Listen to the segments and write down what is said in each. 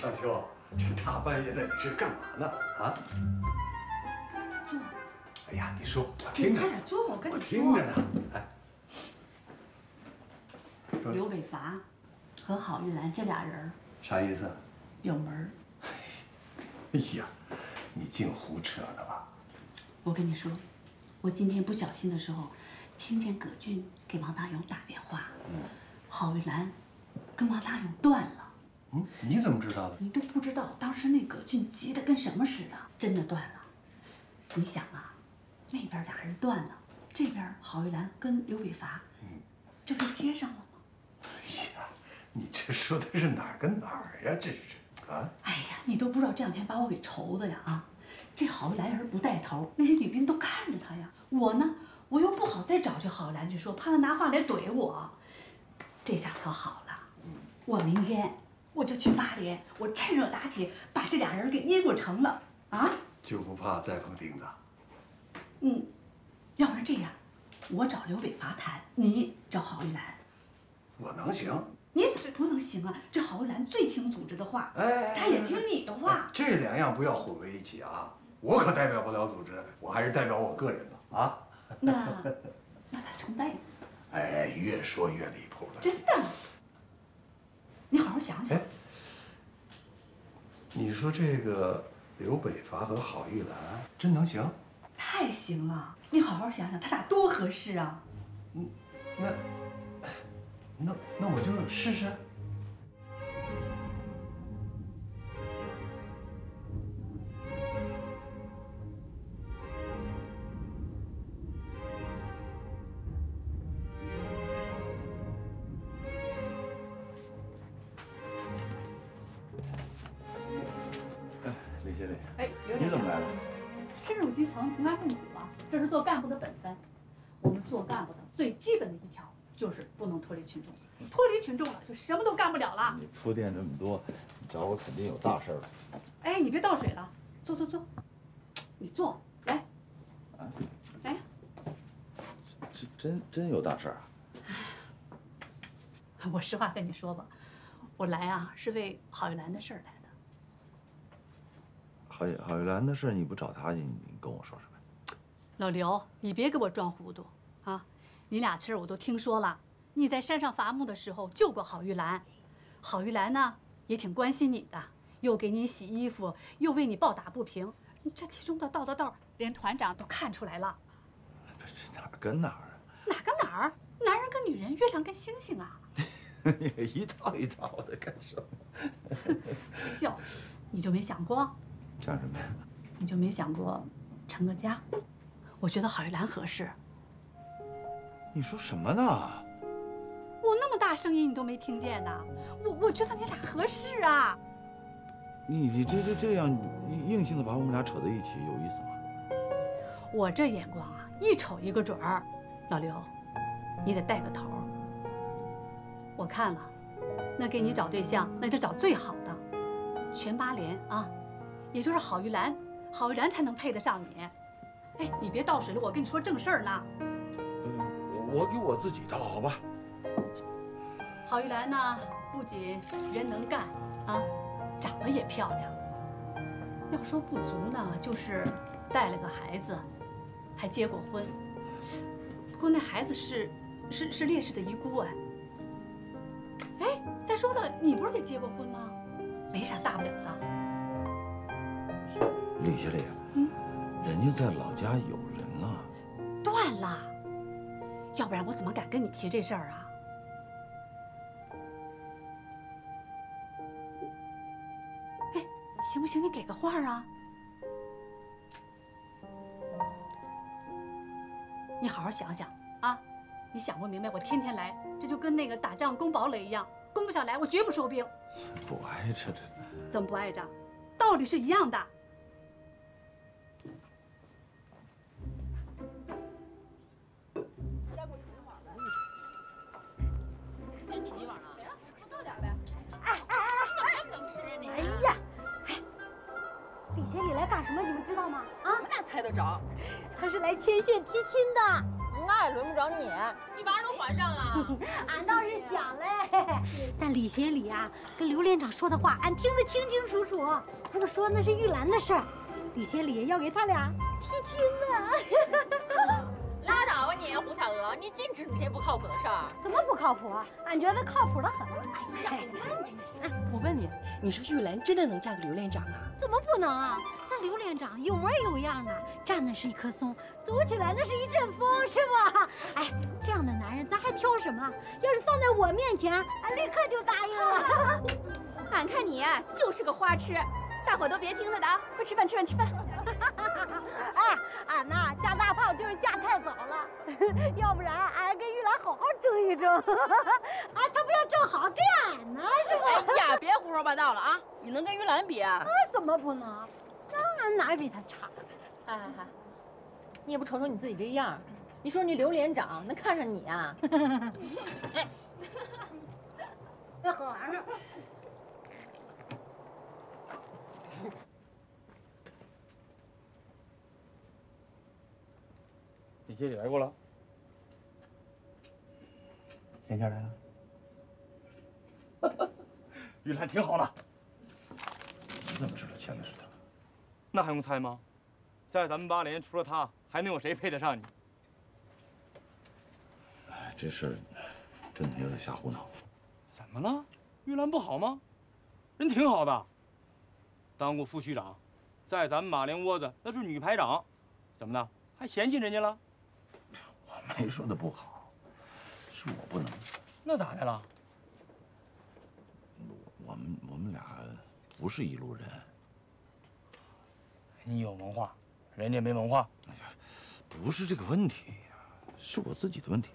尚秋，这大半夜的你这干嘛呢？啊？坐。哎呀，你说，我听着。快点坐，我跟你说。我听着呢。哎。刘北伐和郝玉兰这俩人啥意思？有门哎呀，你净胡扯呢吧？我跟你说，我今天不小心的时候，听见葛俊给王大勇打电话，郝玉兰跟王大勇断了。嗯，你怎么知道的？你都不知道，当时那葛俊急得跟什么似的，真的断了。你想啊，那边俩人断了，这边郝玉兰跟刘北伐，嗯，这不接上了吗？哎呀，你这说的是哪儿跟哪儿呀？这是啊！哎呀，你都不知道这两天把我给愁的呀啊！这郝玉兰要是不带头，那些女兵都看着他呀。我呢，我又不好再找这郝玉兰去说，怕她拿话来怼我。这下可好了，我明天我就去巴黎，我趁热打铁把这俩人给捏过成了啊！就不怕再碰钉子？嗯，要不然这样，我找刘北伐谈，你找郝玉兰。我能行？你怎么不能行啊？这郝玉兰最听组织的话，哎，她也听你的话。这两样不要混为一起啊！我可代表不了组织，我还是代表我个人吧。啊，那那他成败？哎，越说越离谱了。真的？你好好想想。你说这个刘北伐和郝玉兰真能行？太行了！你好好想想，他俩多合适啊！嗯，那。那那我就试试。脱离群众，脱离群众了，就什么都干不了了。你铺垫这么多，你找我肯定有大事了。哎，你别倒水了，坐坐坐，你坐，来，啊，来呀。这真真有大事啊？我实话跟你说吧，我来啊是为郝玉兰的事儿来的。郝郝玉兰的事你不找他，去你跟我说什么？老刘，你别给我装糊涂啊！你俩事儿我都听说了，你在山上伐木的时候救过郝玉兰，郝玉兰呢也挺关心你的，又给你洗衣服，又为你抱打不平，这其中的道道道，连团长都看出来了。这哪儿跟哪儿啊？哪跟哪儿？男人跟女人，月亮跟星星啊！一套一套的干什么？笑，你就没想过？想什么呀？你就没想过成个家？我觉得郝玉兰合适。你说什么呢？大声音你都没听见呢。我我觉得你俩合适啊。你你这这这样硬性的把我们俩扯在一起有意思吗？我这眼光啊，一瞅一个准儿。老刘，你得带个头。我看了，那给你找对象，那就找最好的，全八连啊，也就是郝玉兰，郝玉兰才能配得上你。哎，你别倒水了，我跟你说正事儿呢。我给我自己倒好吧。郝玉兰呢，不仅人能干啊，长得也漂亮。要说不足呢，就是带了个孩子，还结过婚。不过那孩子是是是烈士的遗孤哎。哎，再说了，你不是也结过婚吗？没啥大不了的。李经理，嗯，人家在老家有人了。断了。要不然我怎么敢跟你提这事儿啊？行不行？你给个话啊！你好好想想啊！你想不明白，我天天来，这就跟那个打仗攻堡垒一样，攻不下来，我绝不收兵。不挨着的。怎么不挨着？道理是一样的。啊，我哪猜得着？他是来牵线提亲的，那也轮不着你。你把人都还上了？俺倒是想嘞，但李协理啊，跟刘连长说的话，俺听得清清楚楚。他们说那是玉兰的事儿，李协理要给他俩提亲呢。拉倒吧你，胡彩娥，你净指那些不靠谱的事儿。怎么不靠谱啊？俺觉得靠谱的很。哎呀，我问你，我问你，你说玉兰真的能嫁给刘连长啊？怎么不能啊？咱刘连长有模有样的，站那是一棵松，走起来那是一阵风，是吧？哎，这样的男人咱还挑什么？要是放在我面前，俺立刻就答应了。俺看你呀、就是个花痴，大伙都别听他的啊，快吃饭吃饭吃饭。哎，俺呐嫁大炮就是嫁太早了，要不然俺跟玉兰好好争一争，啊，他不要正好给俺呢，是吧？哎呀，别胡说八道了啊！你能跟玉兰比啊？啊，怎么不能？那俺哪儿比他差？哎哎哎，你也不瞅瞅你自己这样儿，你说你刘连长能看上你啊？那好玩呢。李协理来过了，钱钱来了。玉兰挺好的，怎么知道签的是他？那还用猜吗？在咱们八连，除了他，还能有谁配得上你？哎，这事儿真的有点瞎胡闹。怎么了？玉兰不好吗？人挺好的，当过副区长，在咱们马连窝子那是女排长，怎么的？还嫌弃人家了？我没说他不好，是我不能。那咋的了？我们我们俩不是一路人。你有文化，人家没文化。哎呀不是这个问题，是我自己的问题。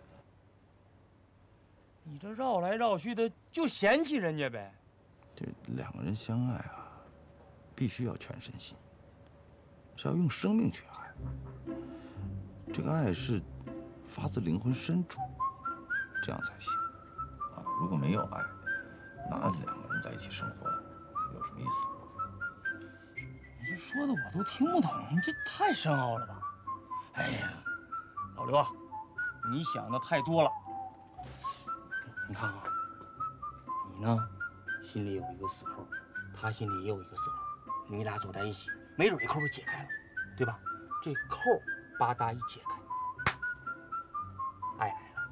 你这绕来绕去的，就嫌弃人家呗。这两个人相爱啊，必须要全身心，是要用生命去爱。这个爱是发自灵魂深处，这样才行啊！如果没有爱，那两个人在一起生活说的我都听不懂，这太深奥了吧？哎呀，老刘啊，你想的太多了。你看啊，你呢，心里有一个死扣，他心里也有一个死扣，你俩走在一起，没准这扣就解开了，对吧？这扣吧嗒一解开，爱来了。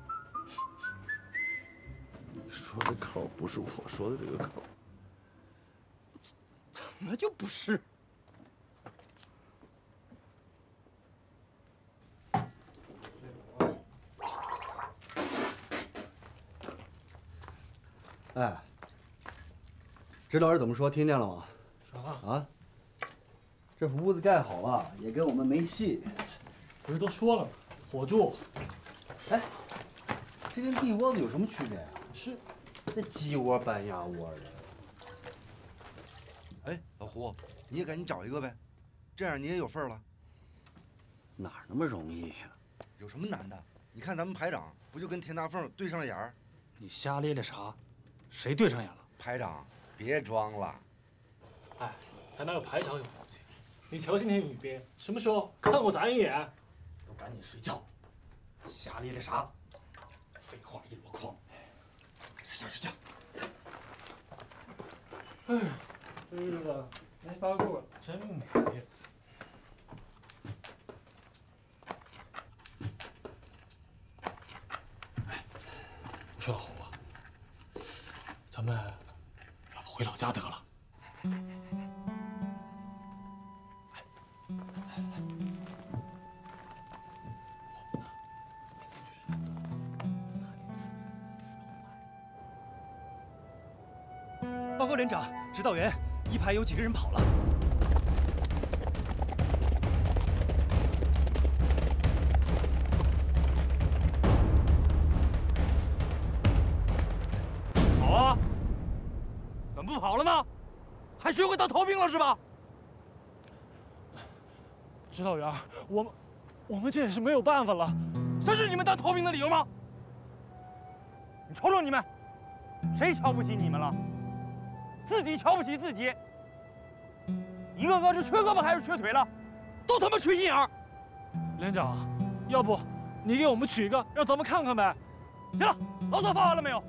你说的扣不是我说的这个扣。怎么就不是？知道是怎么说？听见了吗？啥？啊？这屋子盖好了，也跟我们没戏。不是都说了吗？火住！哎，这跟地窝子有什么区别啊？是，那鸡窝搬鸭窝的。哎，老胡，你也赶紧找一个呗，这样你也有份了。哪那么容易呀、有什么难的？你看咱们排长不就跟田大凤对上了眼儿？你瞎咧咧啥？谁对上眼了？排长，别装了。哎，咱哪有排场有福气？你瞧今天雨边，什么时候看过咱一眼？都赶紧睡觉，瞎咧咧啥？废话一箩筐。睡觉睡觉。哎，这日子没法过了，真没劲。哎。我说老胡啊，咱们回老家得了？报告连长，指导员，一排有几个人跑了。当逃兵了是吧？指导员，我们我们这也是没有办法了。这是你们当逃兵的理由吗？你瞅瞅你们，谁瞧不起你们了？自己瞧不起自己，一个个是缺胳膊还是缺腿了？都他妈缺心眼儿！连长，要不你给我们取一个，让咱们看看呗？行了，牢骚发完了没有？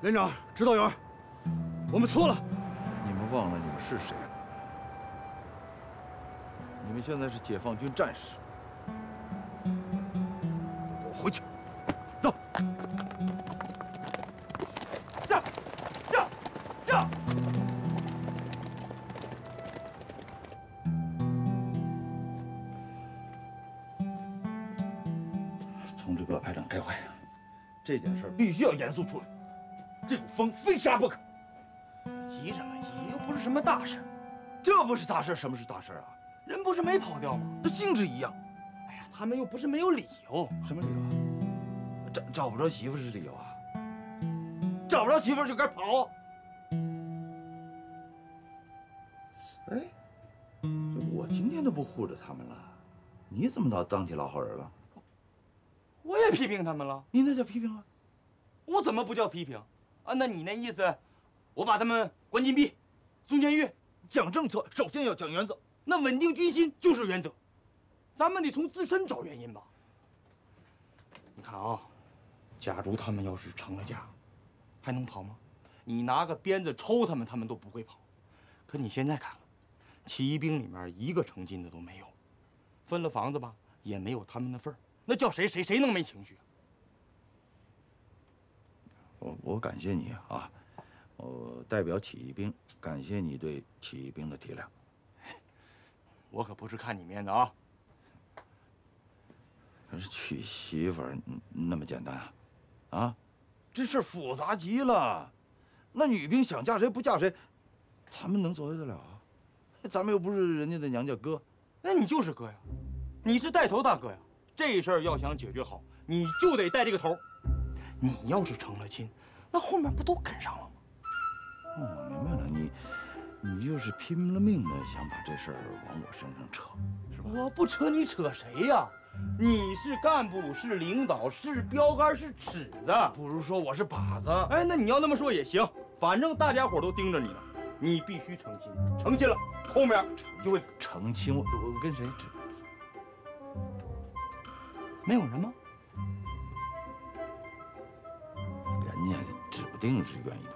连长、指导员，我们错了。忘了你们是谁了？你们现在是解放军战士。给我回去，走。站，站，站！通知各排长开会，这件事必须要严肃处理。这股风非杀不可。急什么大事。这不是大事，什么是大事啊？人不是没跑掉吗？那性质一样。哎呀，他们又不是没有理由。什么理由啊？找找不着媳妇是理由啊？找不着媳妇就该跑？哎，我今天都不护着他们了，你怎么倒当起老好人了？我也批评他们了。你那叫批评啊？我怎么不叫批评？啊，那你那意思，我把他们关禁闭、宋监狱？讲政策首先要讲原则，那稳定军心就是原则。咱们得从自身找原因吧。你看啊，假如他们要是成了家，还能跑吗？你拿个鞭子抽他们，他们都不会跑。可你现在看看，起义兵里面一个成亲的都没有，分了房子吧，也没有他们的份儿。那叫谁谁谁能没情绪啊？我我感谢你啊，我代表起义兵感谢你对起义兵的体谅。我可不是看你面子啊。可是娶媳妇儿那么简单啊？啊，这事儿复杂极了。那女兵想嫁谁不嫁谁，咱们能左右得了啊？咱们又不是人家的娘家哥。那你就是哥呀，你是带头大哥呀。这事儿要想解决好，你就得带这个头。你要是成了亲，那后面不都跟上了吗？哦，我明白了，你你就是拼了命的想把这事儿往我身上扯，是吧？我不扯你扯谁呀？你是干部，是领导，是标杆，是尺子，不如说我是靶子。哎，那你要那么说也行，反正大家伙都盯着你呢，你必须澄清，澄清了，后面就会澄清。我我跟谁？没有人吗？人家指不定是愿意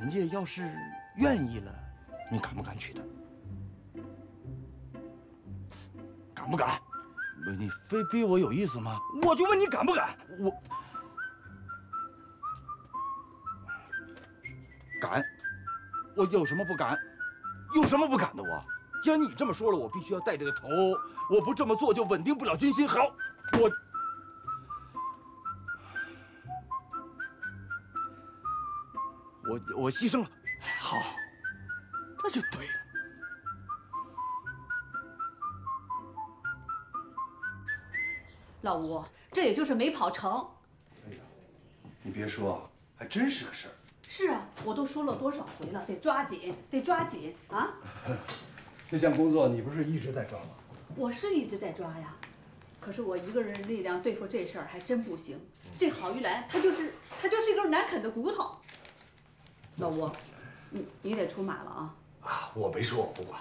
人家要是愿意了，你敢不敢娶她？敢不敢？不，你非逼我有意思吗？我就问你敢不敢？我敢。我有什么不敢？有什么不敢的？我。既然你这么说了，我必须要带这个头。我不这么做就稳定不了军心。好，我我我牺牲了。好，这就对了。老吴，这也就是没跑成。哎呀，你别说，还真是个事儿。是啊，我都说了多少回了，得抓紧，得抓紧啊！这项工作你不是一直在抓吗？我是一直在抓呀，可是我一个人力量对付这事儿还真不行。这郝玉兰，她就是她就是一根难啃的骨头。老吴，你你得出马了啊！啊，我没说我不管。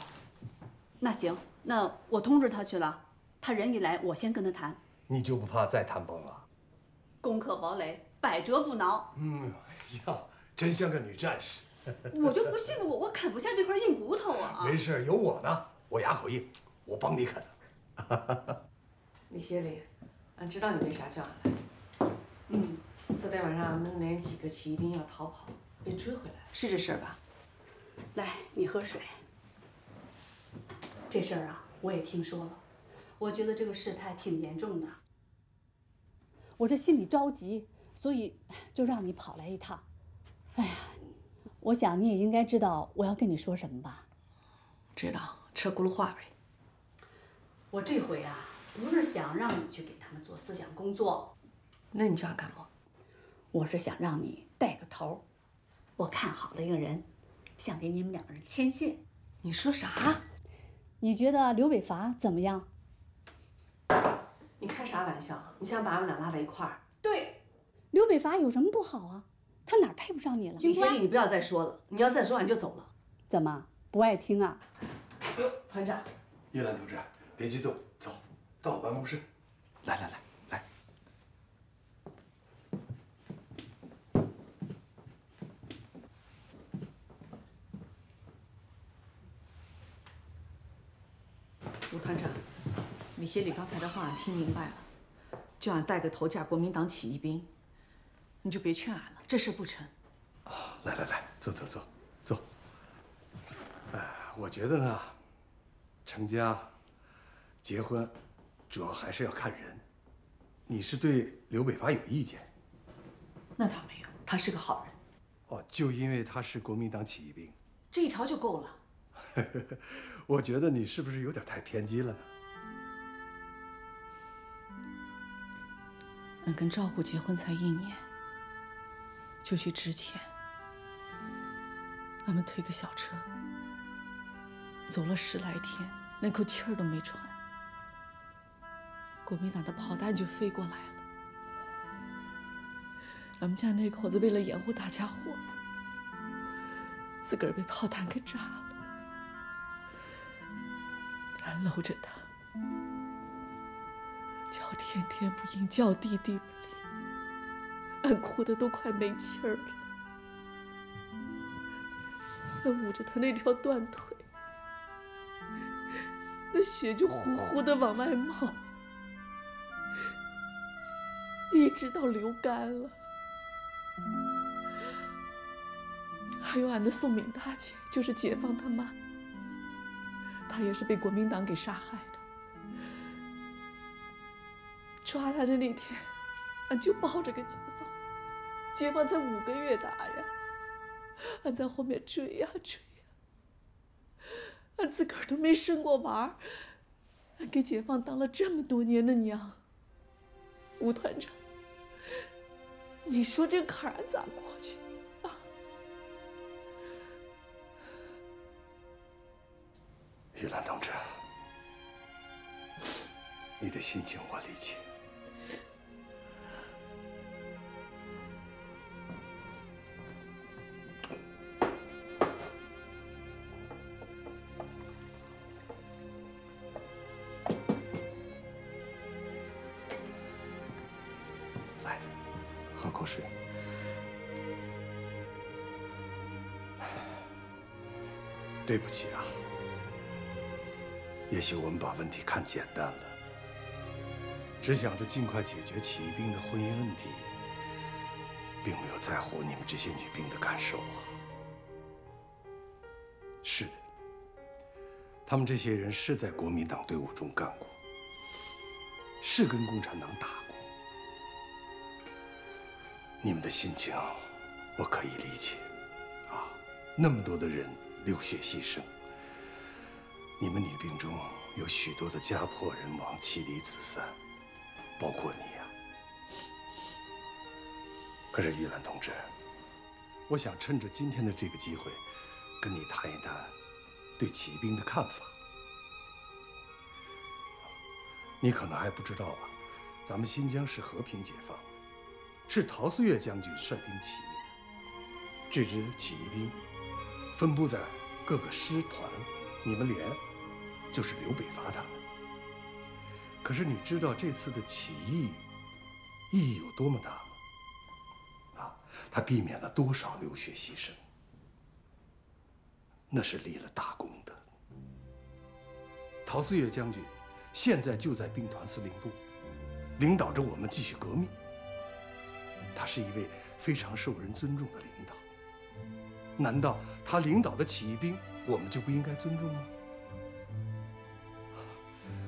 那行，那我通知他去了，他人一来，我先跟他谈。你就不怕再谈崩了？攻克堡垒，百折不挠。嗯，哎呀，真像个女战士。我就不信我我啃不下这块硬骨头啊！没事，有我呢，我牙口硬，我帮你啃。李协理，俺知道你为啥叫俺来。嗯，昨天晚上俺们连几个起义兵要逃跑，被追回来，是这事儿吧？来，你喝水。这事儿啊，我也听说了，我觉得这个事态挺严重的。我这心里着急，所以就让你跑来一趟。哎呀！我想你也应该知道我要跟你说什么吧？知道，车轱辘话呗。我这回啊，不是想让你去给他们做思想工作，那你叫俺干嘛？我是想让你带个头。我看好了一个人，想给你们两个人牵线。你说啥？你觉得刘北伐怎么样？你开啥玩笑？你想把俺们俩拉在一块儿？对，刘北伐有什么不好啊？他哪配不上你了？李协理，你不要再说了。你要再说，俺就走了。怎么不爱听啊？哟，团长，叶兰同志，别激动，走到我办公室。来来来来，吴团长，李协理刚才的话俺听明白了，叫俺带个头嫁国民党起义兵，你就别劝俺了，这事不成。来来来，坐坐坐坐。哎，我觉得呢，成家、结婚，主要还是要看人。你是对刘北伐有意见？那倒没有，他是个好人，哦，就因为他是国民党起义兵，这一条就够了。我觉得你是不是有点太偏激了呢？俺跟赵虎结婚才一年，就去之前，俺们推个小车，走了十来天，连口气儿都没喘，国民党的炮弹就飞过来了。俺们家那口子为了掩护大家伙，自个儿被炮弹给炸了。俺搂着他，叫天天不应，叫地地不灵，俺哭的都快没气儿了。俺捂着他那条断腿，那血就呼呼的往外冒，一直到流干了。还有俺的宋敏大姐，就是解放他妈，她也是被国民党给杀害的。抓他的那天，俺就抱着个解放，解放才五个月大呀，俺在后面追呀追呀，俺自个儿都没生过娃儿，俺给解放当了这么多年的娘。吴团长，你说这坎儿俺咋过去？玉兰同志，你的心情我理解。口水。对不起啊。也许我们把问题看简单了，只想着尽快解决起义兵的婚姻问题，并没有在乎你们这些女兵的感受啊。是的，他们这些人是在国民党队伍中干过，是跟共产党打，你们的心情我可以理解啊。那么多的人流血牺牲。你们女兵中有许多的家破人亡、妻离子散，包括你呀。可是玉兰同志，我想趁着今天的这个机会，跟你谈一谈对起义兵的看法。你可能还不知道吧，咱们新疆是和平解放，是陶思岳将军率兵起义的。这支起义兵分布在各个师团。你们连就是刘北伐他们。可是你知道这次的起义意义有多么大吗？啊，他避免了多少流血牺牲？那是立了大功的。陶思岳将军现在就在兵团司令部，领导着我们继续革命。他是一位非常受人尊重的领导。难道他领导的起义兵？我们就不应该尊重吗？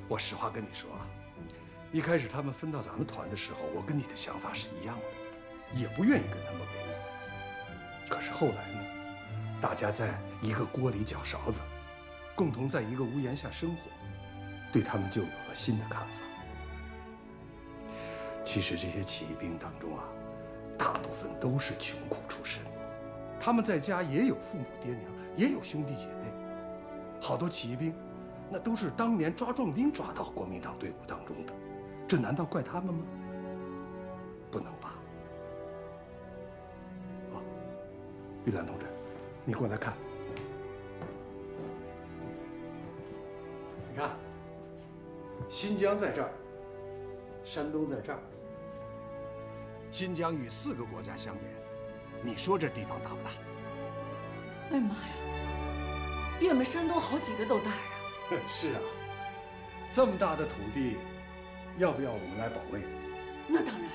我实话跟你说啊，一开始他们分到咱们团的时候，我跟你的想法是一样的，也不愿意跟他们为伍。可是后来呢，大家在一个锅里搅勺子，共同在一个屋檐下生活，对他们就有了新的看法。其实这些起义兵当中啊，大部分都是穷苦出身，他们在家也有父母爹娘。也有兄弟姐妹，好多起义兵，那都是当年抓壮丁抓到国民党队伍当中的，这难道怪他们吗？不能吧？啊，玉兰同志，你过来看，你看，新疆在这儿，山东在这儿，新疆与四个国家相连，你说这地方大不大？哎妈呀！比我们山东好几个都大呀！是啊，这么大的土地，要不要我们来保卫？那当然了。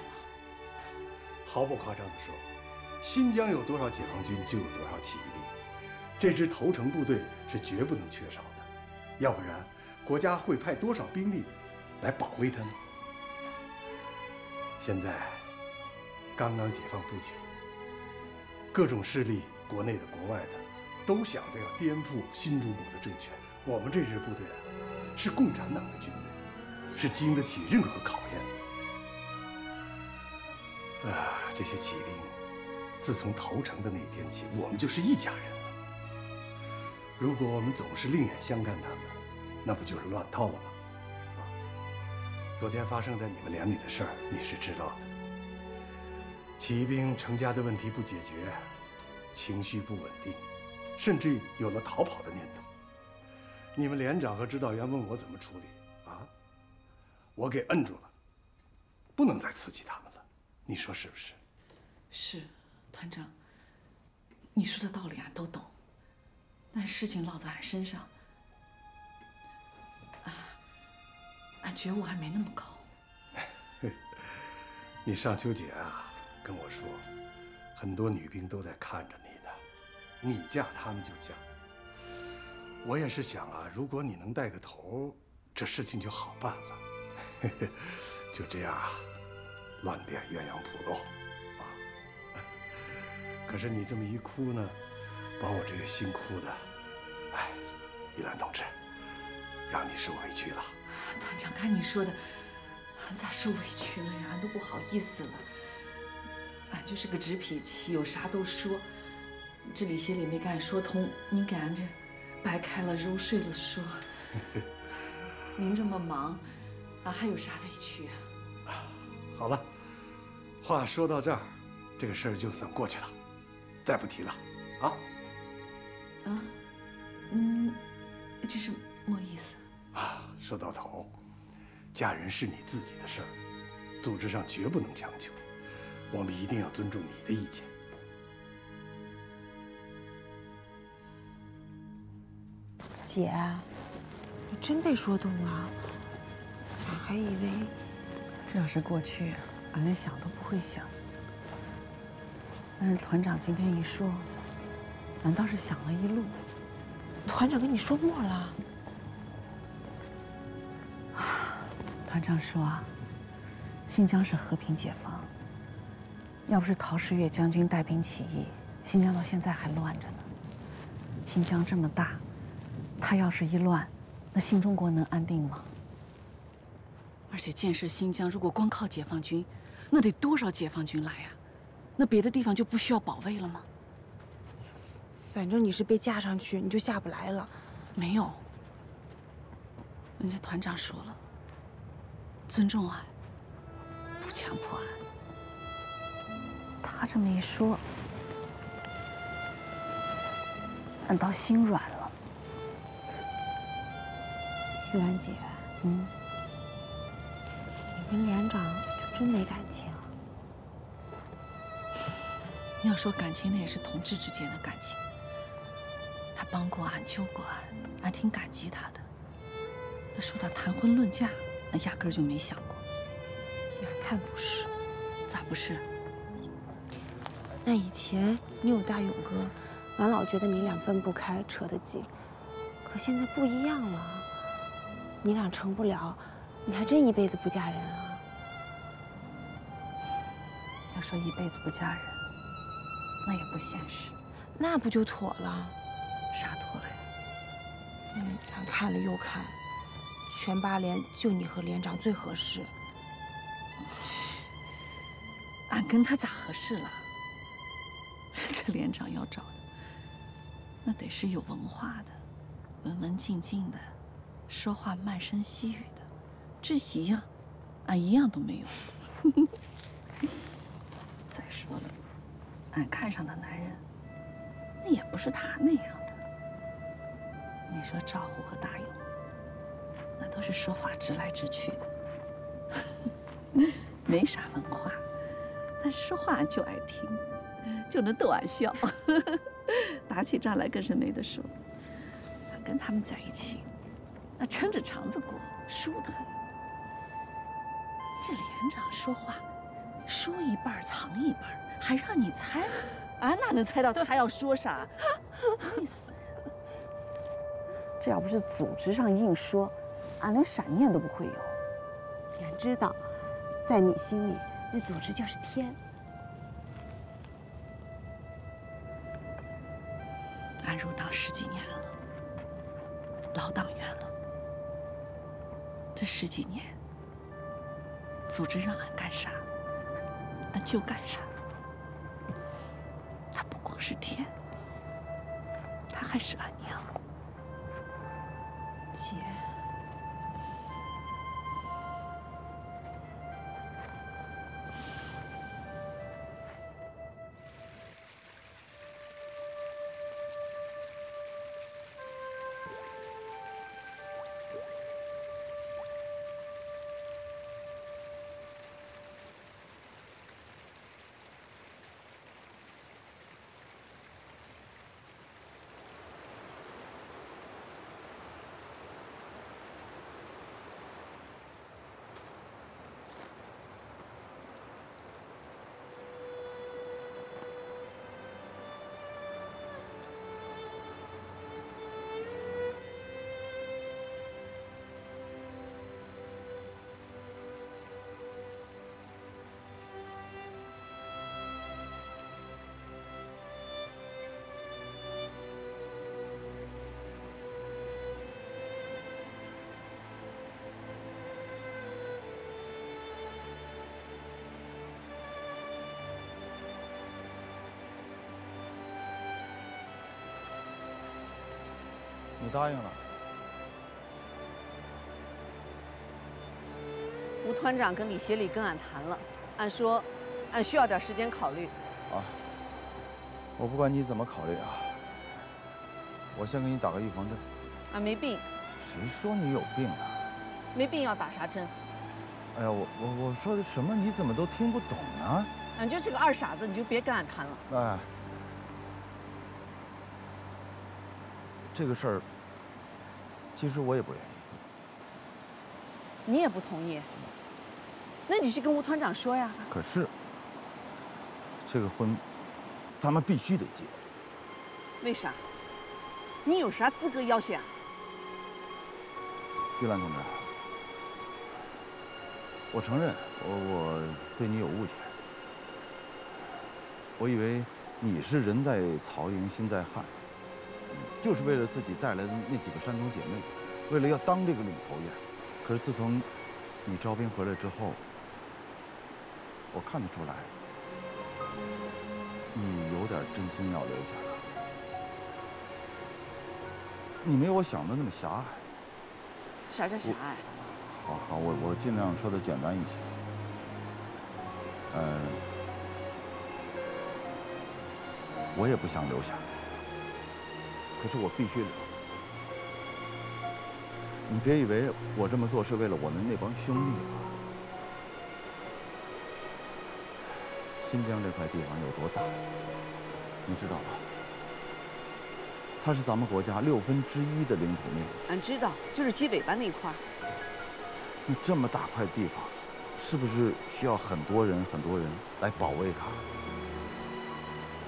毫不夸张地说，新疆有多少解放军，就有多少起义兵。这支投诚部队是绝不能缺少的，要不然国家会派多少兵力来保卫它呢？现在刚刚解放不久，各种势力，国内的、国外的，都想着要颠覆新中国的政权。我们这支部队啊，是共产党的军队，是经得起任何考验的。啊，这些骑兵，自从投诚的那一天起，我们就是一家人了。如果我们总是另眼相看他们，那不就是乱套了吗？昨天发生在你们连里的事儿，你是知道的。起义兵成家的问题不解决，情绪不稳定，甚至有了逃跑的念头。你们连长和指导员问我怎么处理啊？我给摁住了，不能再刺激他们了。你说是不是？是，团长。你说的道理俺都懂，但事情落在俺身上，啊，俺觉悟还没那么高。你上秋节啊，跟我说，很多女兵都在看着你呢，你嫁他们就嫁。我也是想啊，如果你能带个头，这事情就好办了。就这样啊，乱点鸳鸯谱喽，啊！可是你这么一哭呢，把我这个心哭的，哎，玉兰同志，让你受委屈了。团长，看你说的，俺咋受委屈了呀？俺都不好意思了。俺就是个直脾气，有啥都说，这里些里没敢说通，您给俺这。掰开了揉碎了说，您这么忙，俺还有啥委屈啊？好了，话说到这儿，这个事儿就算过去了，再不提了，啊？啊？嗯，这是么意思？啊，说到头，嫁人是你自己的事儿，组织上绝不能强求，我们一定要尊重你的意见。姐，你真被说动了，俺还以为这要是过去，俺连想都不会想。但是团长今天一说，俺倒是想了一路。团长跟你说么了？团长说，新疆是和平解放。要不是陶世岳将军带兵起义，新疆到现在还乱着呢。新疆这么大。他要是一乱，那新中国能安定吗？而且建设新疆，如果光靠解放军，那得多少解放军来呀？那别的地方就不需要保卫了吗？反正你是被架上去，你就下不来了。没有，人家团长说了，尊重俺，不强迫俺。他这么一说，俺倒心软了。玉兰姐，嗯，你跟连长就真没感情？你要说感情，那也是同志之间的感情。他帮过俺，救过俺，俺挺感激他的。那说到谈婚论嫁，俺压根儿就没想过。俺看不是，咋不是？那以前你有大勇哥，俺老觉得你俩分不开，扯得紧。可现在不一样了。你俩成不了，你还真一辈子不嫁人啊？要说一辈子不嫁人，那也不现实。那不就妥了？啥妥了呀？嗯，俺看了又看，全八连就你和连长最合适。俺跟他咋合适了？连长要找的，那得是有文化的，文文静静的。说话慢声细语的，这一样，俺一样都没有。再说了，俺看上的男人，那也不是他那样的。你说赵虎和大勇，那都是说话直来直去的，没啥文化，但是说话俺就爱听，就能逗俺笑。打起仗来更是没得说。俺跟他们在一起。那撑着肠子过。舒坦。这连长说话，说一半藏一半，还让你猜，啊，哪能猜到他要说啥？气死人！这要不是组织上硬说，俺连闪念都不会有。俺知道，在你心里，那组织就是天。入党十几年了，老党员了。这十几年，组织让俺干啥，俺就干啥。他不光是天，他还是俺答应了？吴团长跟李协理跟俺谈了，俺说，俺需要点时间考虑。啊，我不管你怎么考虑啊，我先给你打个预防针。俺没病。谁说你有病啊？没病要打啥针？哎呀，我我我说的什么你怎么都听不懂呢？俺就是个二傻子，你就别跟俺谈了。哎，这个事儿，其实我也不愿意。你也不同意？那你去跟吴团长说呀。可是，这个婚，咱们必须得结。为啥？你有啥资格要挟？玉兰同志，我承认我我对你有误解。我以为你是人在曹营心在汉，就是为了自己带来的那几个山东姐妹，为了要当这个领头雁。可是自从你招兵回来之后，我看得出来，你有点真心要留下来。你没有我想的那么狭隘。啥叫狭隘？好好，我我尽量说的简单一些。呃，我也不想留下，可是我必须留。你别以为我这么做是为了我们那帮兄弟啊！新疆这块地方有多大，你知道吧？它是咱们国家六分之一的领土面积。俺知道，就是鸡尾巴那一块。那这么大块地方，是不是需要很多人、很多人来保卫它？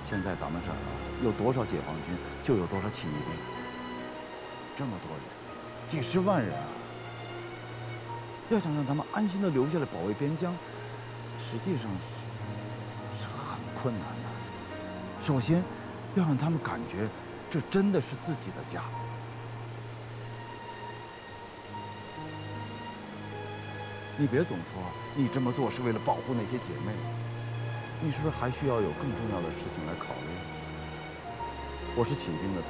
现在咱们这儿有多少解放军，就有多少起义兵。这么多人，几十万人啊！要想让他们安心的留下来保卫边疆，实际上是是很困难的。首先，要让他们感觉。这真的是自己的家。你别总说你这么做是为了保护那些姐妹，你是不是还需要有更重要的事情来考虑？我是起兵的头，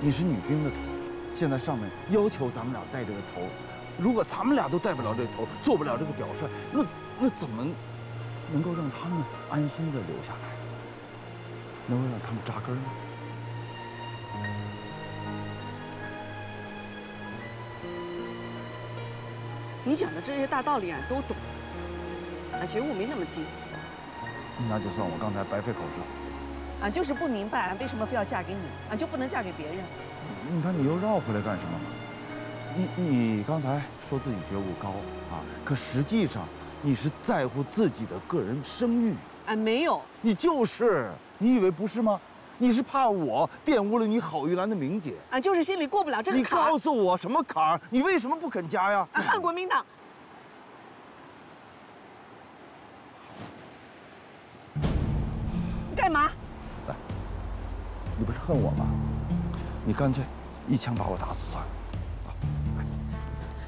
你是女兵的头，现在上面要求咱们俩带这个头，如果咱们俩都带不了这个头，做不了这个表率，那那怎么能够让他们安心的留下来，能够让他们扎根呢？你讲的这些大道理俺都懂，俺觉悟没那么低。那就算我刚才白费口舌。俺就是不明白，俺为什么非要嫁给你？俺就不能嫁给别人？你看你又绕回来干什么？你你刚才说自己觉悟高啊，可实际上你是在乎自己的个人声誉。俺，没有，你就是，你以为不是吗？你是怕我玷污了你郝玉兰的名节。俺就是心里过不了这个你坎儿告。诉我什么坎儿？你为什么不肯加呀？俺恨国民党。恨我吗？你干脆一枪把我打死算了。啊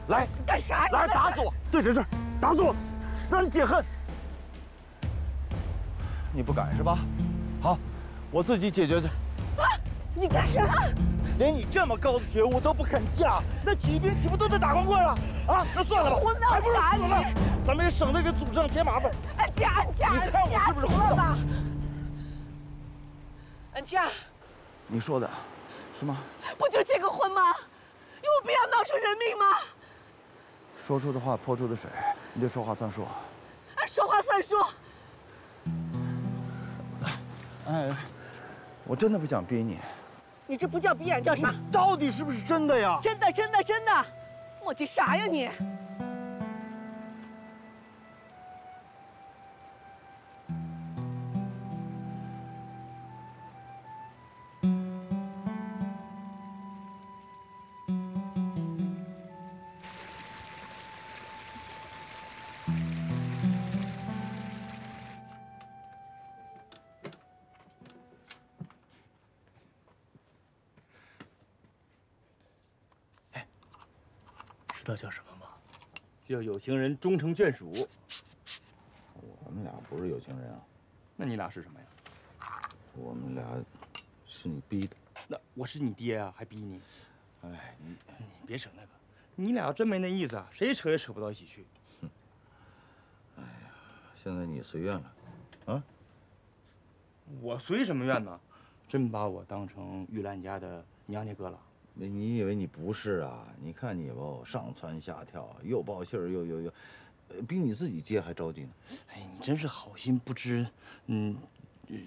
来，干啥？来打死我！对着这儿打死我，让你解恨。你不敢是吧？好，我自己解决去。啊！你干啥？连你这么高的觉悟都不肯嫁，那起兵岂不都得打光棍了？啊，那算了吧，还不如死了，咱们也省得给祖上添麻烦。俺嫁，俺嫁，你看我是不是行了吧？俺嫁，你说的，是吗？不就结个婚吗？有必要闹出人命吗？说出的话泼出的水，你就说话算数。啊说话算数。哎，我真的不想逼你。你这不叫逼眼，叫啥？到底是不是真的呀？真的，真的，真的！磨叽啥呀你？叫有情人终成眷属。我们俩不是有情人啊，那你俩是什么呀？我们俩是你逼的。那我是你爹啊，还逼你？哎，你你别扯那个，你俩要真没那意思啊，谁扯也扯不到一起去。哎呀现在你随愿了，啊？我随什么愿呢？真把我当成玉兰家的娘家哥了？你你以为你不是啊？你看你吧，上蹿下跳，又报信儿又又又，呃比你自己接还着急呢。哎，你真是好心不知，嗯，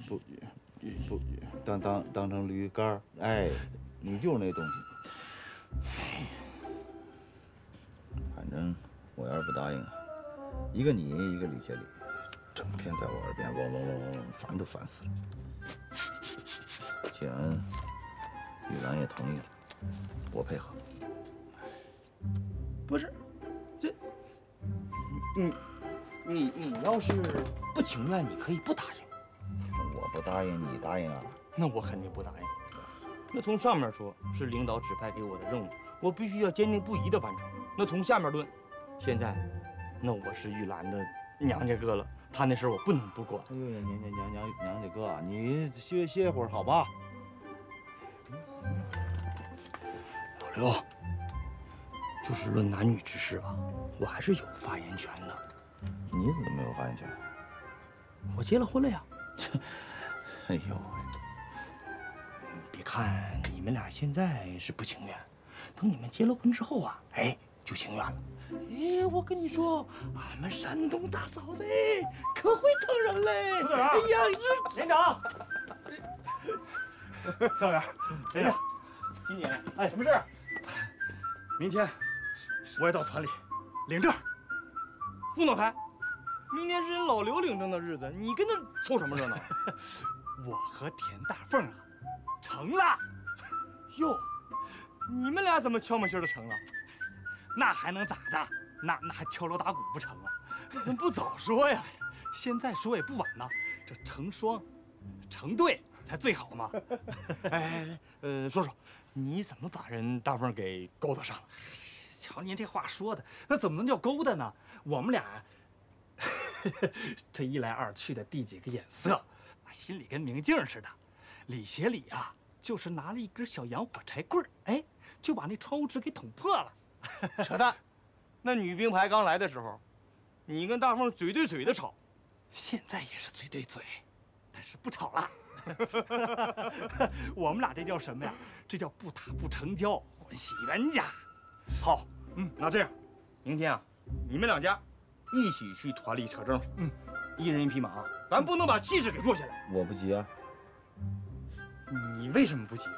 不不当当当成驴肝儿，哎，你就是那东西。反正我要是不答应啊，一个你，一个李协理，整天在我耳边嗡嗡嗡嗡，烦都烦死了。既然玉兰也同意了，我配合。不是，这，你你你要是不情愿，你可以不答应。我不答应，你答应啊？那我肯定不答应。那从上面说是领导指派给我的任务，我必须要坚定不移的完成。那从下面论，现在，那我是玉兰的娘家哥了，他那事儿我不能不管。哎呦，娘娘娘娘娘家哥啊，你歇歇会儿好吧？老刘，就是论男女之事吧，我还是有发言权的。你怎么没有发言权？我结了婚了呀。哎呦，别看你们俩现在是不情愿，等你们结了婚之后啊，哎，就情愿了。哎，我跟你说，俺们山东大嫂子可会疼人嘞！哎呀，连长，赵元，连长，今年哎什么事儿？明天我也到团里领证。胡闹开！明天是人老刘领证的日子，你跟他凑什么热闹？我和田大凤啊，成了。哟，你们俩怎么悄没声的成了？那还能咋的？那那还敲锣打鼓不成啊？那怎么不早说呀？现在说也不晚呐。这成双，成对才最好嘛。哎，呃，说说，你怎么把人大凤给勾搭上了？瞧您这话说的，那怎么能叫勾搭呢？我们俩 这一来二去的递几个眼色，心里跟明镜似的。李协理啊，就是拿了一根小洋火柴棍儿，哎，就把那窗户纸给捅破了。扯淡！那女兵排刚来的时候，你跟大凤嘴对嘴的吵，现在也是嘴对嘴，但是不吵了。我们俩这叫什么呀？这叫不打不成交，欢喜冤家。好，嗯，那这样，明天啊，你们两家一起去团里扯证去。嗯，一人一匹马，咱不能把气势给弱下来。我不急啊。你为什么不急啊？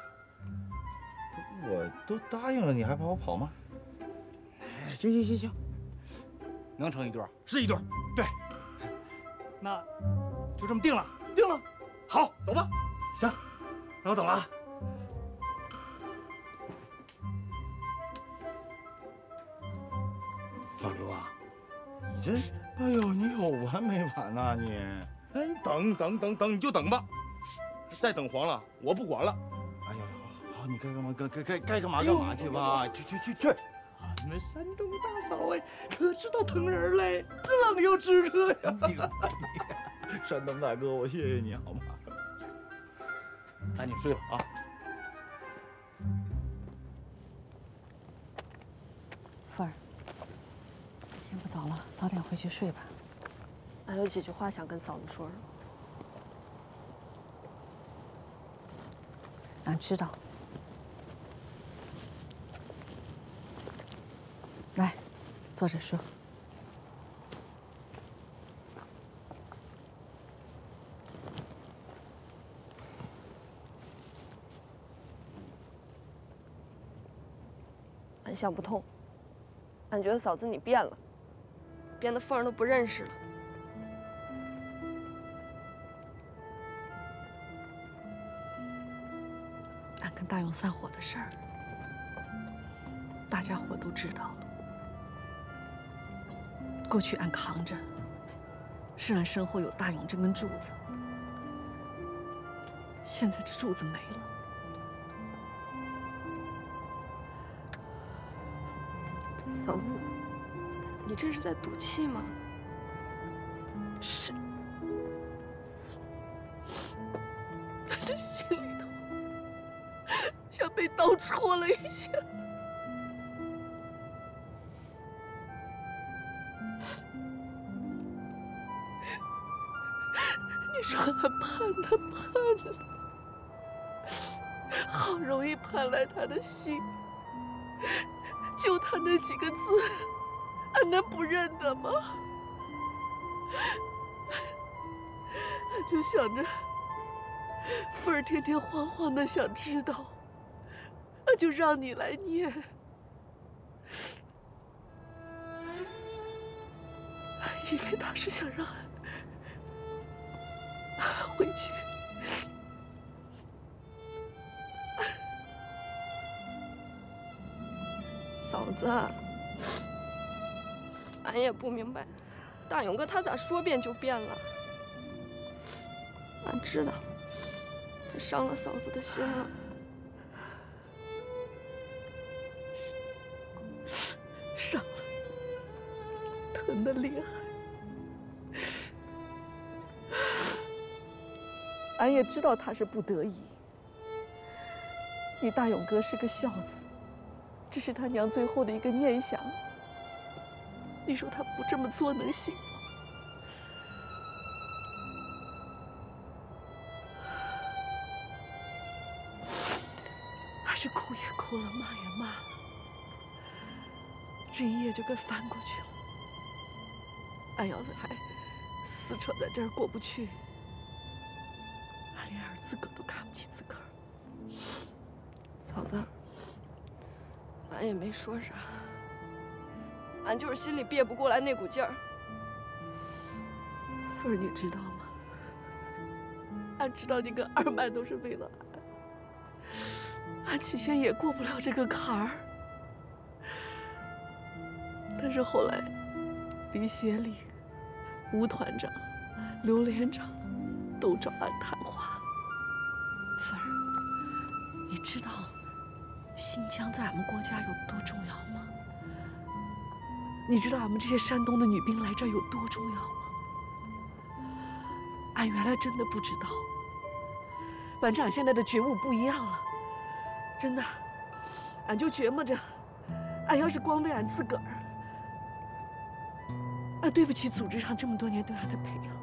我都答应了，你还怕我跑吗？哎，行行行行，能成一对儿是一对儿。对，那就这么定了。定了，好，走吧。行，那我走了啊。老刘啊，你这，哎呦，你有完没完呐你？哎，你等等等等，你就等吧，再等黄了，我不管了。哎呀，好，好，你该干嘛干该该该干嘛干嘛去吧，去去去去。俺们山东大嫂哎，可知道疼人嘞，知冷又知热呀。山东大哥，我谢谢你好吗？赶紧睡吧啊。凤儿，天不早了，早点回去睡吧。俺有几句话想跟嫂子说说。俺知道。来，坐着说。想不通，俺觉得嫂子你变了，变得凤儿都不认识了。俺跟大勇散伙的事儿，大家伙都知道了。过去俺扛着，是俺身后有大勇这根柱子，现在这柱子没了。你这是在赌气吗？是。他这心里头像被刀戳了一下。你说俺盼他盼着他，好容易盼来他的心。就他那几个字，俺能不认得吗？俺就想着，凤儿天天慌慌的想知道，俺就让你来念。俺以为他是想让俺回去。嫂子，俺也不明白，大勇哥他咋说变就变了？俺知道，他伤了嫂子的心了。伤了，疼的厉害。俺也知道他是不得已。你大勇哥是个孝子。这是他娘最后的一个念想。你说他不这么做能行吗？还是哭也哭了，骂也骂了，这一夜就跟翻过去了。俺要是还死扯在这儿过不去，俺连俺自个儿都看不起自个儿。嫂子。俺也没说啥，俺就是心里憋不过来那股劲儿。凤儿，你知道吗？俺知道你跟二麦都是为了俺，俺起先也过不了这个坎儿。但是后来，李协理、吴团长、刘连长都找俺谈话。凤儿，你知道？新疆在俺们国家有多重要吗？你知道俺们这些山东的女兵来这儿有多重要吗？俺原来真的不知道。反正俺现在的觉悟不一样了，真的，俺就琢磨着，俺要是光为俺自个儿，俺对不起组织上这么多年对俺的培养。